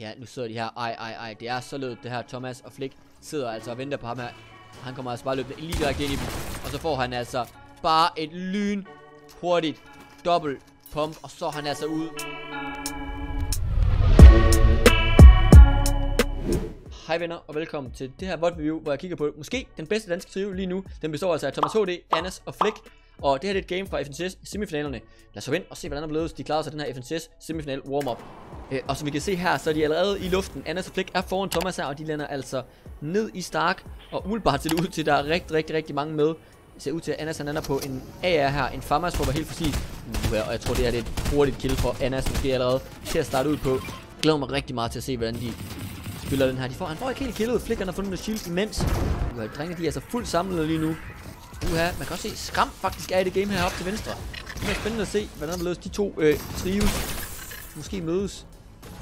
Ja, nu sidder de her. Ej, ej, ej. Det er så lødt det her. Thomas og Flick sidder altså og venter på ham her. Han kommer altså bare løbende lige direkte ind i dem. Og så får han altså bare et lyn hurtigt dobbelt pump. Og så er han altså ud. Hej venner, og velkommen til det her VOD review, hvor jeg kigger på måske den bedste danske trio lige nu. Den består altså af Thomas HD, Anas og Flick. Og det her er et game fra FNCS semifinalerne. Lad os ind og se, hvordan der de klarede sig den her FNCS semifinal warm-up. Øh, og som vi kan se her, så er de allerede i luften. Anders og Flick er foran Thomas her, og de lander altså ned i Stark. Og umiddelbart ser det ud til, at der er rigtig, rigtig, rigtig mange med. Det ser ud til, at Anders han er på en AR her, en Famas for at være helt præcis. Uh, og jeg tror, det er et hurtigt kill for Anders måske allerede til at starte ud på. Jeg glæder mig rigtig meget til at se, hvordan de spiller den her. De får, han får ikke helt killet. Flick han har fundet noget shield imens. Uh, drengene de er altså fuldt samlet lige nu. Uha, man kan også se, Skram faktisk er i det game her op til venstre. Det er spændende at se, hvordan der de to øh, trives. Måske mødes.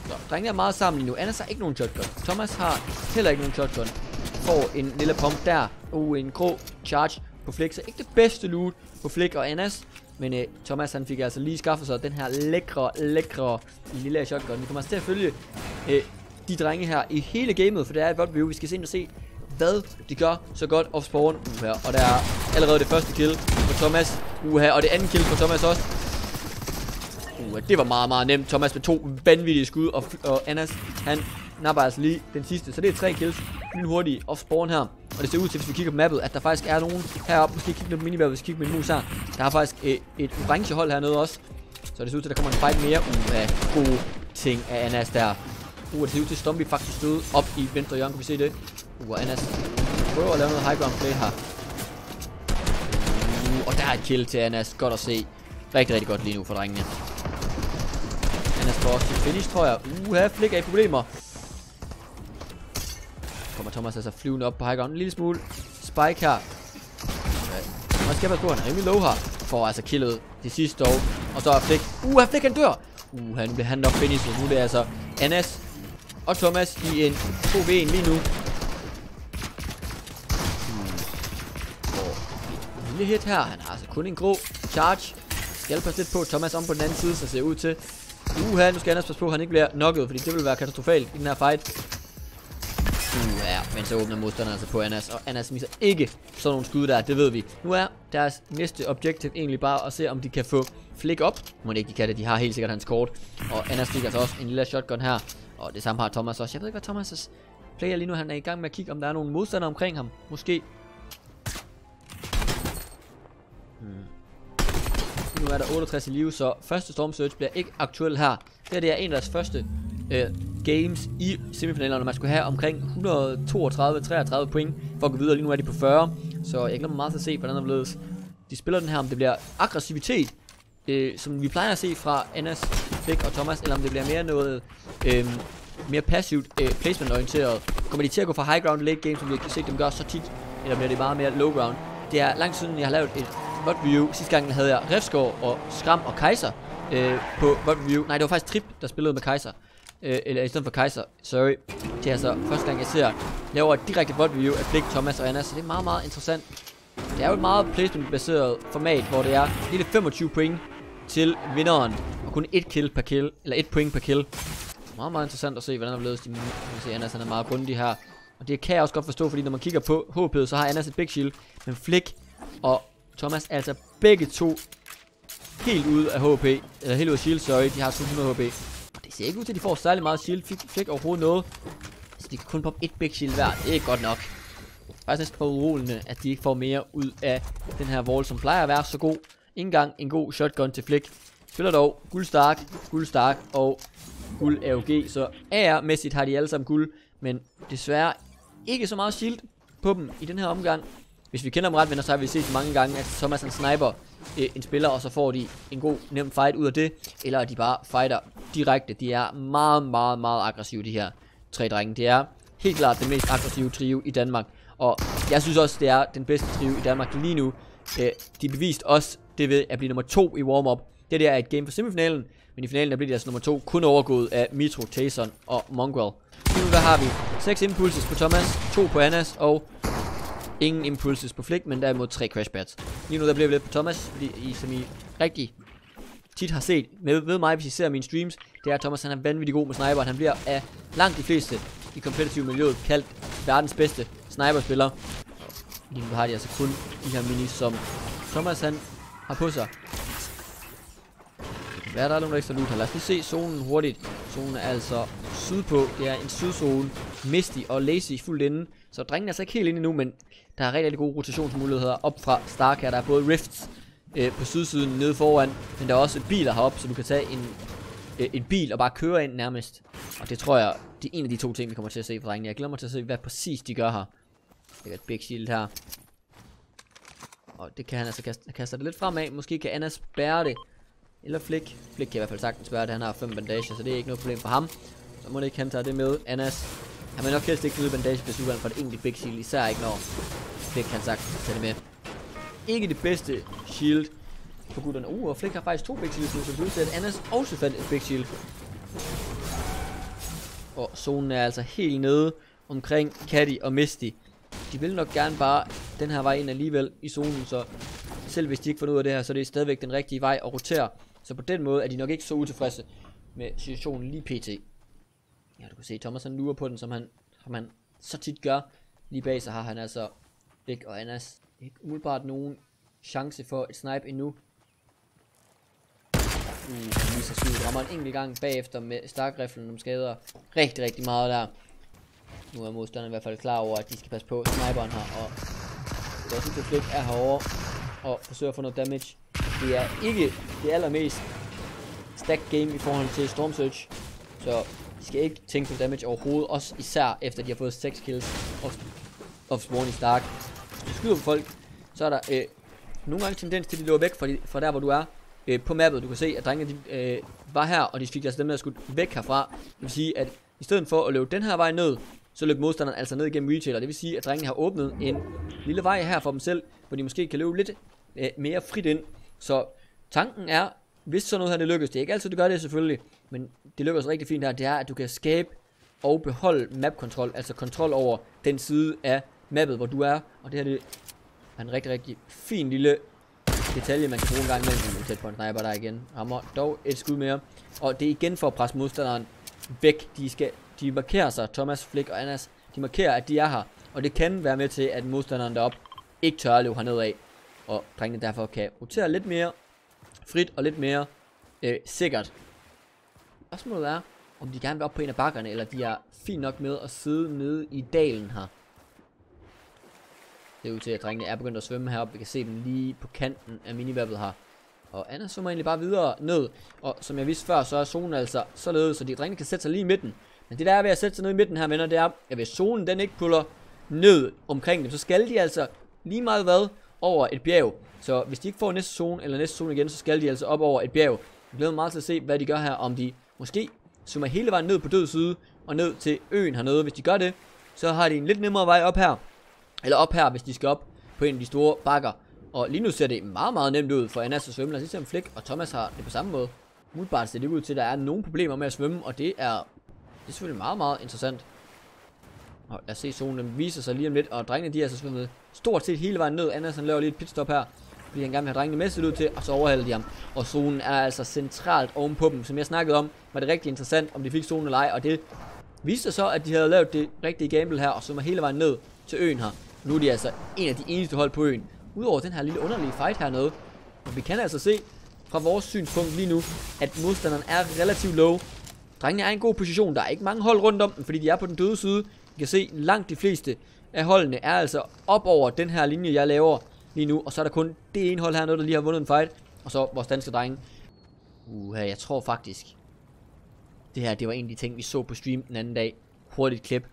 Så, drengene er meget sammen lige nu. Anders har ikke nogen shotgun. Thomas har heller ikke nogen shotgun. Får en lille pump der. Uh, en grå charge på Flick. Så ikke det bedste loot på Flick og Anas. Men øh, Thomas han fik altså lige skaffet sig den her lækre, lækre lille shotgun. Vi kommer altså til at følge øh, de drenge her i hele gamet, for det er et godt view. Vi skal se ind og se, hvad de gør så godt off spawn. Uha, og der er allerede det første kill for Thomas. Uha, og det andet kill for Thomas også. Uha, det var meget, meget nemt. Thomas med to vanvittige skud, og, og Anas, han napper altså lige den sidste. Så det er tre kills, lige hurtigt off spawn her. Og det ser ud til, hvis vi kigger på mappet, at der faktisk er nogen heroppe. Måske kigge på minimap, hvis vi kigger med min mus her. Der er faktisk øh, et, et orange hold hernede også. Så det ser ud til, at der kommer en fight mere. Uha, gode ting af Anas der. Uh, det ser ud til, at Stumpy faktisk stod op i venstre hjørne. Kan vi se det? Uh, Anas prøver at lave noget high ground play her. Uh, og der er et kill til Anas. Godt at se. Rigtig, rigtig godt lige nu for drengene. Anas også til finish, tror jeg. Uha, Flick er i problemer. Kommer Thomas altså flyvende op på high ground en lille smule. Spike her. Man skal passe på, han er rimelig low her. Får altså killet det sidste dog. Og så er Flick. Uha, Flick han dør. Uha, han bliver han nok finished. Nu er det altså Anas og Thomas i en 2v1 lige nu. Hmm. lille hit her. Han har altså kun en grå charge. Skal passe lidt på Thomas om på den anden side, så ser ud til. Uha, nu skal Anders passe på, at han ikke bliver knocket, fordi det vil være katastrofalt i den her fight. Uha, ja, men så åbner modstanderen altså på Anas, og Anas misser ikke sådan nogle skud der, det ved vi. Nu er deres næste objektiv egentlig bare at se, om de kan få flick op. Må ikke de kan det, de har helt sikkert hans kort. Og Anas fik altså også en lille shotgun her, og det samme har Thomas også. Jeg ved ikke, hvad Thomas' player lige nu, han er i gang med at kigge, om der er nogle modstandere omkring ham. Måske hmm. Nu er der 68 i live, så første Storm Surge bliver ikke aktuel her. Det her det er en af deres første øh, games i semifinalerne. Man skulle have omkring 132-33 point for at gå videre. Lige nu er de på 40, så jeg glæder mig meget til at se, hvordan der bliver de spiller den her. Om det bliver aggressivitet, øh, som vi plejer at se fra Anas, Fik og Thomas, eller om det bliver mere noget øh, mere passivt øh, placement-orienteret. Kommer de til at gå fra high ground late game, som vi har set dem gøre så tit, eller bliver det meget mere low ground? Det er lang siden, jeg har lavet et What Review. Sidste gang havde jeg Refsgaard og Skram og Kaiser øh, på What Review. Nej, det var faktisk Trip, der spillede med Kaiser. Øh, eller i stedet for Kaiser, sorry. Det er altså første gang, jeg ser laver et direkte bot review af Flick, Thomas og Anna, så det er meget, meget interessant. Det er jo et meget placement-baseret format, hvor det er lille 25 point til vinderen, og kun et kill per kill, eller et point per kill. Meget, meget interessant at se, hvordan der blevet. Man kan se, Anna han er meget grundig her. Og det kan jeg også godt forstå, fordi når man kigger på HP'et, så har Anna et big shield, men Flick og Thomas er altså begge to helt ude af HP. Eller øh, helt ude af shield, sorry. De har 200 HP. Og det ser ikke ud til, at de får særlig meget shield. Fik, fik overhovedet noget. Så de kan kun poppe et big shield hver. Det er godt nok. Faktisk næsten for uroligende, at de ikke får mere ud af den her wall, som plejer at være så god. Ingen gang en god shotgun til Flick. Spiller dog guld stark, guld stark og guld AOG. Så AR-mæssigt har de alle sammen guld. Men desværre ikke så meget shield på dem i den her omgang. Hvis vi kender dem ret, venner, så har vi set mange gange, at Thomas han sniper øh, en spiller, og så får de en god, nem fight ud af det. Eller at de bare fighter direkte. De er meget, meget, meget aggressive, de her tre drenge. Det er helt klart den mest aggressive trio i Danmark. Og jeg synes også, det er den bedste trio i Danmark lige nu. Øh, de beviste også det ved at blive nummer to i warm-up. Det der er et game for semifinalen, men i finalen der bliver de altså nummer to, kun overgået af Mitro, Tayson og Mongrel. Nu der har vi 6 impulses på Thomas, 2 på Anas og Ingen impulses på Flick, men derimod tre crash. Lige nu der bliver vi lidt på Thomas, fordi I som I rigtig tit har set med, ved mig, hvis I ser mine streams, det er, at Thomas han er vanvittig god med sniper. Han bliver af langt de fleste i kompetitive miljøet kaldt verdens bedste sniperspiller. Lige nu har de altså kun de her minis, som Thomas han har på sig. Det kan være, der er nogle ekstra loot her. Lad os lige se zonen hurtigt. Zonen er altså sydpå. Det er en sydzone. Misty og Lazy fuldt inde. Så drengene er altså ikke helt inde endnu, men der er rigtig, rigtig gode rotationsmuligheder op fra Stark her. Der er både rifts øh, på sydsiden nede foran, men der er også biler heroppe, så du kan tage en, øh, en bil og bare køre ind nærmest. Og det tror jeg, det er en af de to ting, vi kommer til at se fra drengene. Jeg glæder mig til at se, hvad præcis de gør her. Det er et big shield her. Og det kan han altså kaste, kaste det lidt fremad. Måske kan Anna spærre det. Eller Flick. Flick kan i hvert fald sagtens spærre det. Han har fem bandager, så det er ikke noget problem for ham. Så må det ikke han tage det med. Annas. Han vil nok helst ikke knyde bandage, hvis du for et enkelt big shield. Især ikke når Flick kan sagtens tage det med. Ikke det bedste shield for gutterne. Uh, og Flick har faktisk to big shields nu, så det betyder, at Anders også fandt et big shield. Og zonen er altså helt nede omkring Caddy og Misty. De vil nok gerne bare den her vej ind alligevel i zonen, så selv hvis de ikke får ud af det her, så er det stadigvæk den rigtige vej at rotere. Så på den måde er de nok ikke så utilfredse med situationen lige pt. Ja, du kan se, Thomas han lurer på den, som han, som han så tit gør. Lige bag sig har han altså Big og Anas ikke umiddelbart nogen chance for et snipe endnu. Uh, han viser sygt. Rammer en enkelt gang bagefter med stakriflen, som skader rigtig, rigtig meget der. Nu er modstanderen i hvert fald klar over, at de skal passe på sniperen her, og det er også Flick er herovre og forsøger at få noget damage. Det er ikke det allermest stack game i forhold til Storm Surge, så skal ikke tænke på damage overhovedet, også især efter de har fået 6 kills of, of Sworn i Stark. Hvis du skyder på folk, så er der øh, nogle gange tendens til, at de løber væk fra, de, fra der, hvor du er øh, på mappet. Du kan se, at drengene de, øh, var her, og de fik altså dem der skudt væk herfra. Det vil sige, at i stedet for at løbe den her vej ned, så løb modstanderen altså ned igennem retailer. Det vil sige, at drengene har åbnet en lille vej her for dem selv, hvor de måske kan løbe lidt øh, mere frit ind. Så tanken er, hvis sådan noget her det lykkes, det er ikke altid, det gør det selvfølgelig, men det lykkes rigtig fint her, det er, at du kan skabe og beholde map-kontrol, altså kontrol over den side af mappet, hvor du er. Og det her det er en rigtig, rigtig fin lille detalje, man kan bruge en gang imellem. tæt på en sniper der igen. Rammer dog et skud mere. Og det er igen for at presse modstanderen væk. De, skal, de markerer sig, Thomas, Flick og Anas, de markerer, at de er her. Og det kan være med til, at modstanderen derop ikke tør at løbe hernede af. Og drengene derfor kan rotere lidt mere frit og lidt mere øh, sikkert. Spørgsmålet er, om de gerne vil op på en af bakkerne, eller de er fint nok med at sidde nede i dalen her. Det er ud til, at drengene er begyndt at svømme heroppe. Vi kan se dem lige på kanten af minivappet her. Og Anna svømmer egentlig bare videre ned. Og som jeg vidste før, så er zonen altså således, så de drengene kan sætte sig lige i midten. Men det der er ved at sætte sig ned i midten her, venner, det er, at hvis zonen den ikke puller ned omkring dem, så skal de altså lige meget hvad over et bjerg. Så hvis de ikke får næste zone eller næste zone igen, så skal de altså op over et bjerg. Jeg glæder mig meget til at se, hvad de gør her. Om de måske zoomer hele vejen ned på død side og ned til øen hernede. Hvis de gør det, så har de en lidt nemmere vej op her. Eller op her, hvis de skal op på en af de store bakker. Og lige nu ser det meget, meget nemt ud for Anas at svømme. Lad os se om Flick og Thomas har det på samme måde. Udbart ser det ud til, at der er nogle problemer med at svømme, og det er, det er selvfølgelig meget, meget interessant. Og lad os se, zonen viser sig lige om lidt, og drengene de er altså svømmet stort set hele vejen ned. Andersen laver lige et pitstop her, fordi han gerne vil have drengene med sig ud til, og så overhælder de ham. Og zonen er altså centralt ovenpå dem. Som jeg snakkede om, var det rigtig interessant, om de fik zonen eller ej, og det viste så, at de havde lavet det rigtige gamble her, og så var hele vejen ned til øen her. Nu er de altså en af de eneste hold på øen. Udover den her lille underlige fight hernede. Og vi kan altså se fra vores synspunkt lige nu, at modstanderen er relativt low. Drengene er i en god position. Der er ikke mange hold rundt om dem, fordi de er på den døde side. I kan se, langt de fleste af holdene er altså op over den her linje, jeg laver lige nu. Og så er der kun det ene hold hernede, der lige har vundet en fight. Og så vores danske drenge. Uha, jeg tror faktisk, det her, det var en af de ting, vi så på stream den anden dag. Hurtigt klip.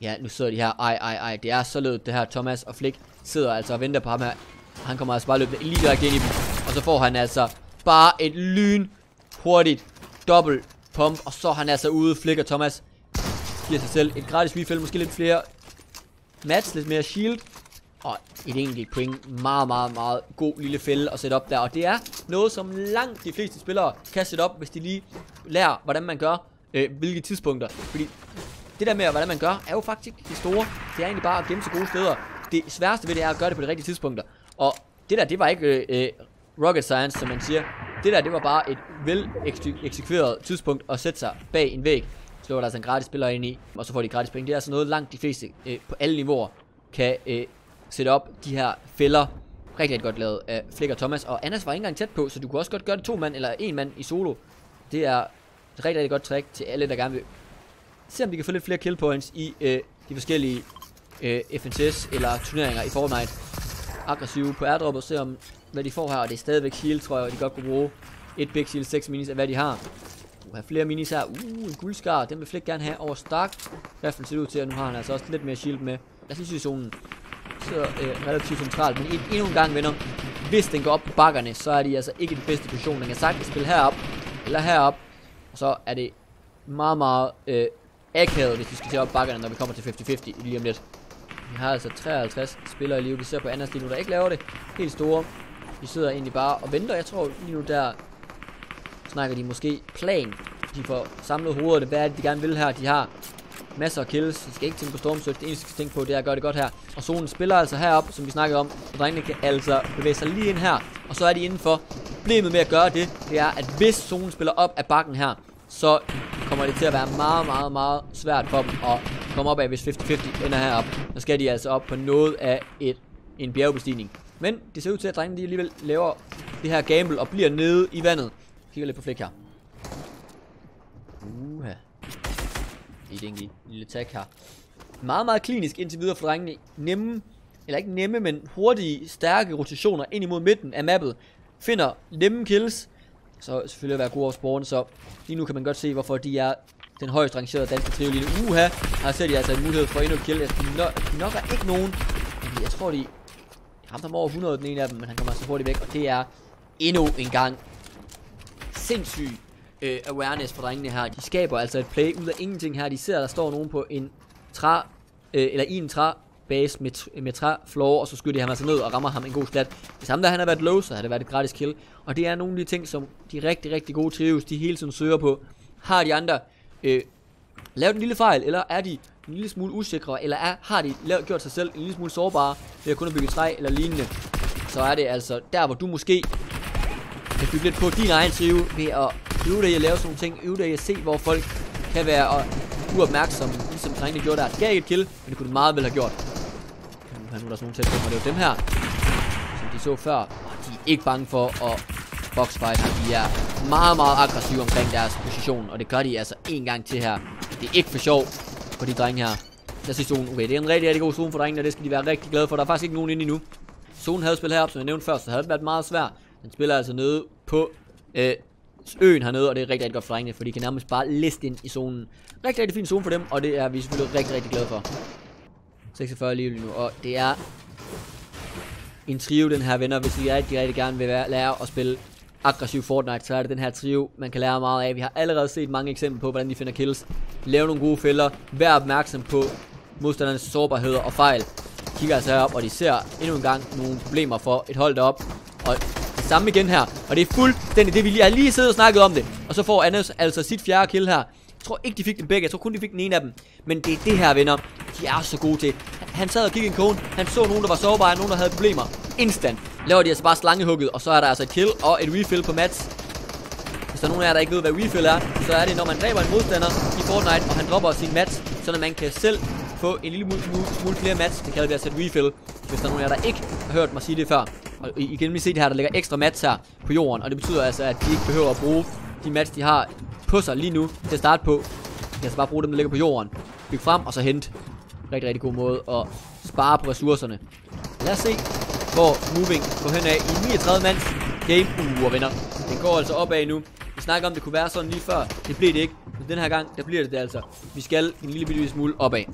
Ja, nu sidder de her. Ej, ej, ej. Det er så lød det her. Thomas og Flick sidder altså og venter på ham her. Han kommer altså bare løbende lige direkte ind i dem. Og så får han altså bare et lyn hurtigt dobbelt pump. Og så er han altså ude. Flick og Thomas giver sig selv et gratis refill. Måske lidt flere mats, lidt mere shield. Og et enkelt point. Meget, meget, meget god lille fælde at sætte op der. Og det er noget, som langt de fleste spillere kan sætte op, hvis de lige lærer, hvordan man gør, øh, hvilke tidspunkter. Fordi det der med, hvordan man gør, er jo faktisk det store. Det er egentlig bare at gemme sig gode steder. Det sværeste ved det er at gøre det på de rigtige tidspunkter. Og det der, det var ikke øh, øh rocket science, som man siger. Det der, det var bare et vel eksekveret tidspunkt at sætte sig bag en væg. slår der altså en gratis spiller ind i, og så får de gratis penge. Det er altså noget langt de fleste øh, på alle niveauer kan øh, sætte op de her fælder. Rigtig, rigtig godt lavet af Flick og Thomas. Og Anders var ikke engang tæt på, så du kunne også godt gøre det to mand eller en mand i solo. Det er et rigtig, rigtig godt trick til alle, der gerne vil se, om vi kan få lidt flere kill points i øh, de forskellige øh, FNCS eller turneringer i Fortnite. Aggressive på airdrop og se om, hvad de får her. Og det er stadigvæk shield, tror jeg, og de godt kunne bruge. Et big shield, 6 minis af hvad de har. Du har flere minis her. Uh, en guldskar. Den vil Flick gerne have over Stark. I hvert fald ser det ud til, at nu har han altså også lidt mere shield med. Lad os lige se zonen. Så øh, relativt centralt. Men endnu en gang, venner. Hvis den går op på bakkerne, så er de altså ikke i den bedste position. Den kan sagtens spille herop. Eller herop. Og så er det meget, meget øh, akavet, hvis vi skal til op bakkerne, når vi kommer til 50-50 lige om lidt. Vi har altså 53 spillere i live. Vi ser på Anders lige nu, der ikke laver det helt store. De sidder egentlig bare og venter. Jeg tror lige nu, der snakker de måske plan. De får samlet hovedet. Hvad er det, de gerne vil her? De har masser af kills. Jeg skal ikke tænke på Stormsøgt. Det eneste, jeg skal tænke på, det er at gøre det godt her. Og zonen spiller altså herop, som vi snakkede om. Og drengene kan altså bevæge sig lige ind her. Og så er de indenfor. Problemet med at gøre det, det er, at hvis zonen spiller op af bakken her, så kommer det til at være meget, meget, meget svært for dem at komme op af, hvis 50-50 ender herop. Så skal de altså op på noget af et, en bjergbestigning. Men det ser ud til, at drengene alligevel laver det her gamble og bliver nede i vandet. Kigger lidt på flæk her. Uha. Lige et enkelt lille tag her. Meget, meget klinisk indtil videre for drengene. Nemme, eller ikke nemme, men hurtige, stærke rotationer ind imod midten af mappet. Finder nemme kills. Så selvfølgelig at være gode over sporen, så lige nu kan man godt se, hvorfor de er den højst rangerede danske trio lige nu. Uha, her ser de altså en mulighed for endnu et kill. De, nok, de nok er ikke nogen, men jeg tror, de, ramte ham over 100, den ene af dem, men han kommer altså hurtigt væk, og det er endnu en gang sindssygt øh, awareness for drengene her. De skaber altså et play ud af ingenting her. De ser, der står nogen på en træ, øh, eller i en træ base med, med træ floor, og så skyder de ham altså ned og rammer ham en god slat. Hvis ham der han har været low, så har det været et gratis kill. Og det er nogle af de ting, som de rigtig, rigtig gode trives, de hele tiden søger på. Har de andre øh, lavet en lille fejl, eller er de en lille smule usikre, eller er, har de lavet, gjort sig selv en lille smule sårbare ved at kun at bygge træ eller lignende, så er det altså der, hvor du måske kan bygge lidt på din egen trive ved at Øv dig i at lave sådan nogle ting, Øv dig i at se, hvor folk kan være uopmærksomme, ligesom drengene gjorde der. Det gav ikke et kill, men det kunne det meget vel have gjort. Nu, nu er der sådan nogle tæt på mig, det er dem her, som de så før, og de er ikke bange for at boxfight her. De er meget, meget aggressive omkring deres position, og det gør de altså en gang til her. Det er ikke for sjov for de drenge her. Lad os se zonen. Okay, det er en rigtig, rigtig god zone for drengene, og det skal de være rigtig glade for. Der er faktisk ikke nogen inde endnu. Zonen havde spillet heroppe, som jeg nævnte før, så havde det været meget svært. Den spiller altså nede på øh, øen hernede, og det er rigtig, rigtig godt for drengene, for de kan nærmest bare liste ind i zonen. Rigtig, rigtig fin zone for dem, og det er vi selvfølgelig rigtig, rigtig glade for. 46 liv lige nu, og det er en trio, den her venner, hvis I rigtig, rigtig gerne vil være, lære at spille aggressiv Fortnite, så er det den her trio, man kan lære meget af. Vi har allerede set mange eksempler på, hvordan de finder kills. Lave nogle gode fælder. Vær opmærksom på modstandernes sårbarheder og fejl. Kigger altså herop, og de ser endnu en gang nogle problemer for et hold derop. Og samme igen her. Og det er fuldstændig det, vi lige har lige siddet og snakket om det. Og så får Anders altså sit fjerde kill her. Jeg tror ikke, de fik den begge. Jeg tror kun, de fik den ene af dem. Men det er det her, venner. De er så gode til. Han sad og kiggede en kone. Han så nogen, der var sårbare, nogen, der havde problemer. Instant. Laver de altså bare slangehugget, og så er der altså et kill og et refill på Mats. Hvis der er nogen af jer, der ikke ved, hvad refill er, så er det, når man dræber en modstander i Fortnite, og han dropper sin Mats, så man kan selv få en lille smule, smule flere Mats. Det kalder vi altså et refill. Hvis der er nogen af jer, der ikke har hørt mig sige det før. Og I kan nemlig se det her, der ligger ekstra Mats her på jorden, og det betyder altså, at de ikke behøver at bruge de Mats, de har på sig lige nu til at starte på. De kan altså bare bruge dem, der ligger på jorden. Bygge frem, og så hente. Rigtig, rigtig god måde at spare på ressourcerne. Lad os se, hvor moving går hen af i 39 mands game. Uh, venner. Den går altså opad nu. Vi snakker om, det kunne være sådan lige før. Det blev det ikke. Men den her gang, der bliver det det altså. Vi skal en lille bitte smule opad.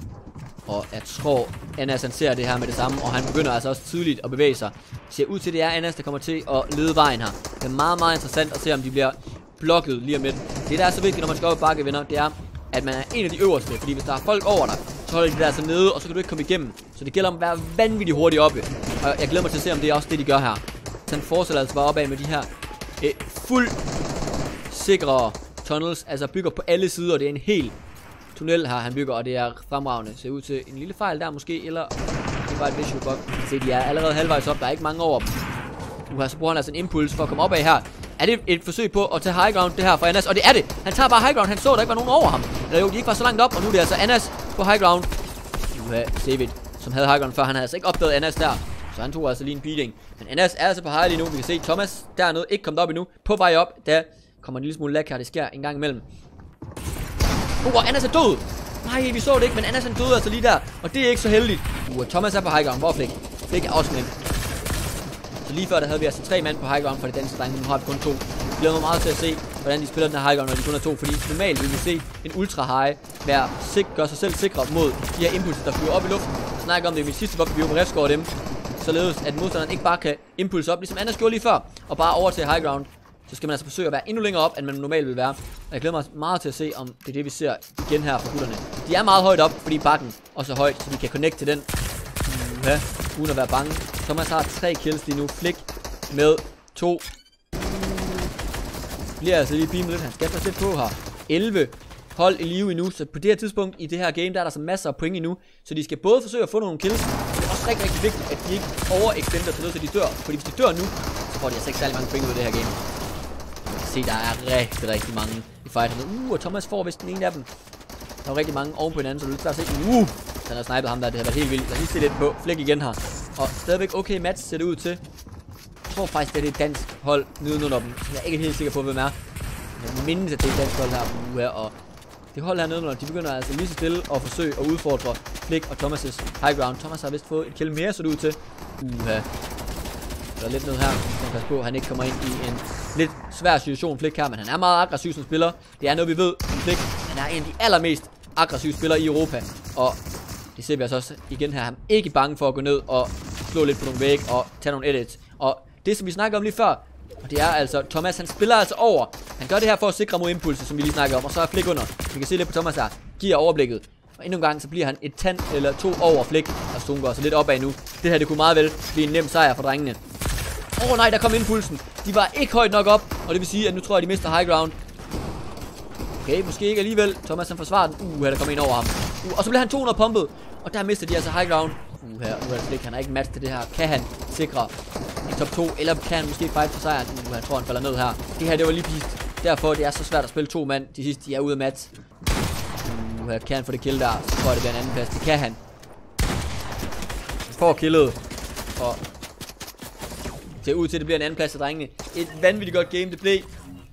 Og jeg tror, Anas han ser det her med det samme, og han begynder altså også tydeligt at bevæge sig. Ser ud til, det er Anas, der kommer til at lede vejen her. Det er meget, meget interessant at se, om de bliver blokket lige om lidt. Det, der er så vigtigt, når man skal op bakke, venner, det er, at man er en af de øverste. Fordi hvis der er folk over dig, så holder de der altså nede, og så kan du ikke komme igennem. Så det gælder om at være vanvittigt hurtigt oppe. Og jeg glæder mig til at se, om det er også det, de gør her. Så han fortsætter altså bare opad med de her eh, øh, fuld sikre tunnels. Altså bygger på alle sider, og det er en helt tunnel her, han bygger, og det er fremragende. Ser ud til en lille fejl der måske, eller det er bare et visual bug. Se, de er allerede halvvejs op, der er ikke mange over dem. Nu har så bruger han altså en impuls for at komme op af her. Er det et forsøg på at tage high ground det her for Anas? Og det er det. Han tager bare high ground. Han så, der ikke var nogen over ham. Eller jo, de ikke var så langt op, og nu er det altså Anas på high ground. Nu David, som havde high ground før, han havde altså ikke opdaget Anas der. Så han tog altså lige en beating. Men Anas er altså på high lige nu. Vi kan se Thomas dernede ikke kommet op endnu. På vej op, der kommer en lille smule lag her. Det sker en gang imellem. Uh, og Anas er død. Nej, vi så det ikke, men Anders han døde altså lige der. Og det er ikke så heldigt. Uh, Thomas er på high ground. Hvor er Flik? Er også med. Så lige før der havde vi altså tre mand på high ground for det danske drenge. Nu har vi kun to. Jeg glæder mig meget til at se, hvordan de spiller den her high ground, når de kun er to. Fordi normalt vil vi se en ultra high være sik gøre sig selv sikre mod de her impulser, der flyver op i luften. Jeg snakker om det i min sidste hvor vi jo med dem. Således at modstanderen ikke bare kan impulse op, ligesom Anders gjorde lige før, og bare over til high ground så skal man altså forsøge at være endnu længere op, end man normalt vil være. Og jeg glæder mig meget til at se, om det er det, vi ser igen her fra gutterne. De er meget højt op, fordi bakken er så højt, så vi kan connect til den. Ja, uden at være bange. Thomas har tre kills lige nu. Flick med to. Bliver altså lige beamet lidt. Han skal passe lidt på her. 11 hold i live endnu, så på det her tidspunkt i det her game, der er der så masser af point endnu, så de skal både forsøge at få nogle kills, men det er også rigtig, rigtig vigtigt, at de ikke overextender til noget, så de dør, fordi hvis de dør nu, så får de altså ikke særlig mange point ud af det her game se, der er rigtig, rigtig mange i fighterne. Uh, og Thomas får vist den ene af dem. Der er rigtig mange oven på hinanden, så du kan se. Uh, han har snipet ham der. Det har været helt vildt. Lad os lige se lidt på Flæk igen her. Og stadigvæk okay match ser det ud til. Jeg tror faktisk, det er et dansk hold nedenunder dem. Jeg er ikke helt sikker på, hvem er. Jeg mindes, at det er et dansk hold her. Uh, og det hold her nedenunder, de begynder altså lige så stille at forsøge at udfordre Flick og Thomas' high ground. Thomas har vist fået et kill mere, så det ud til. Uha der er lidt ned her. Så pas på, at han ikke kommer ind i en lidt svær situation, Flick her. Men han er meget aggressiv som spiller. Det er noget, vi ved. Flick, han er en af de allermest aggressive spillere i Europa. Og det ser vi altså også igen her. Han er ikke bange for at gå ned og slå lidt på nogle væg og tage nogle edits. Og det, som vi snakker om lige før, og det er altså, Thomas han spiller altså over. Han gør det her for at sikre mod impulser, som vi lige snakkede om. Og så er Flick under. Vi kan se lidt på Thomas her. Giver overblikket. Og endnu en gang, så bliver han et tand eller to over Flick. Og Stone går så lidt opad nu. Det her, det kunne meget vel blive en nem sejr for drengene. Åh oh, nej, der kom impulsen. De var ikke højt nok op, og det vil sige, at nu tror jeg, de mister high ground. Okay, måske ikke alligevel. Thomas han forsvarer den. Uh, der kom en over ham. Uh, og så bliver han 200 pumpet. Og der mister de altså high ground. Uh, her, nu er det. Han har ikke match til det her. Kan han sikre en top 2? Eller kan han måske fight for sejren? Uh, han tror, han falder ned her. Det her, det var lige pist. derfor, det er så svært at spille to mand. De sidste, de er ude af match. Uh, her kan han få det kill der. Så tror jeg, det bliver en anden plads. Det kan han. Får killet. Og ser ud til, at det bliver en anden plads af drengene. Et vanvittigt godt game, det blev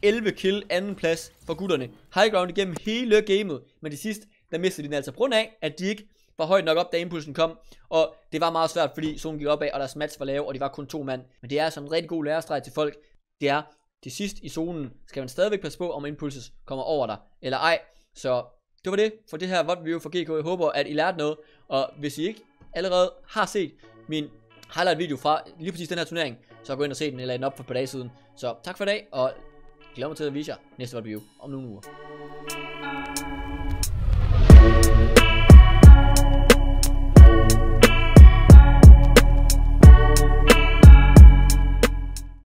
11 kill, anden plads for gutterne. High ground igennem hele gamet, men til sidste, der mistede de den altså på grund af, at de ikke var højt nok op, da impulsen kom. Og det var meget svært, fordi zonen gik opad, og deres match var lave, og de var kun to mand. Men det er altså en rigtig god lærestreg til folk. Det er, til sidst i zonen skal man stadigvæk passe på, om impulses kommer over dig, eller ej. Så det var det for det her VOD review for GK. Jeg håber, at I lærte noget. Og hvis I ikke allerede har set min highlight video fra lige præcis den her turnering, så gå ind og se den, eller den op for et par dage siden. Så tak for i dag, og glæder mig til at vise jer næste review om nogle uger.